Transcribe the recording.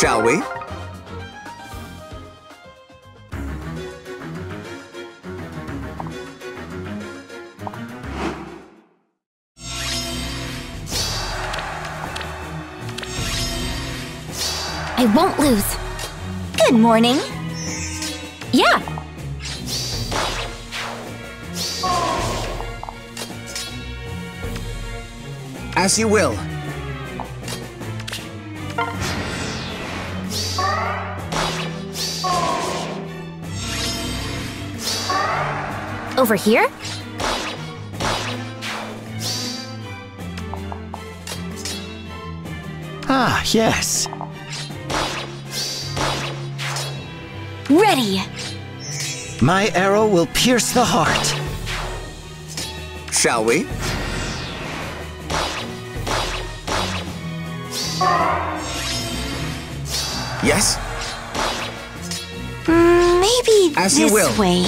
Shall we? I won't lose. Good morning. Yeah. As you will. Over here? Ah, yes. Ready. My arrow will pierce the heart. Shall we? Yes? Mm, maybe As this you will. way.